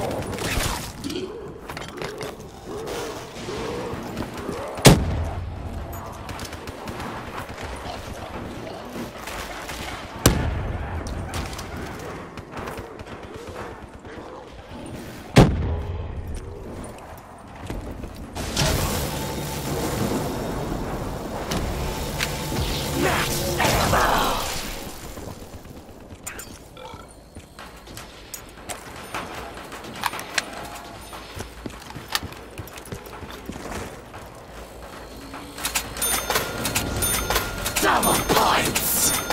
Oh, Double points!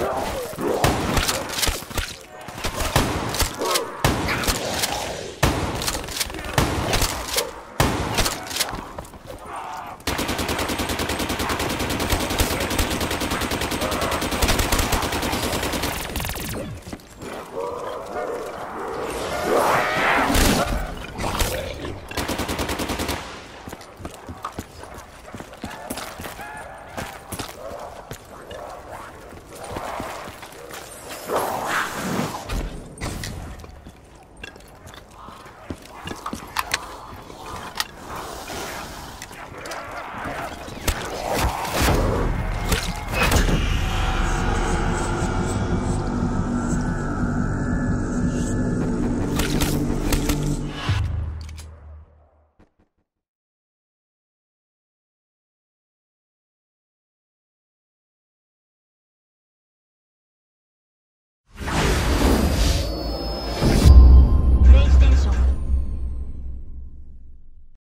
Go! No.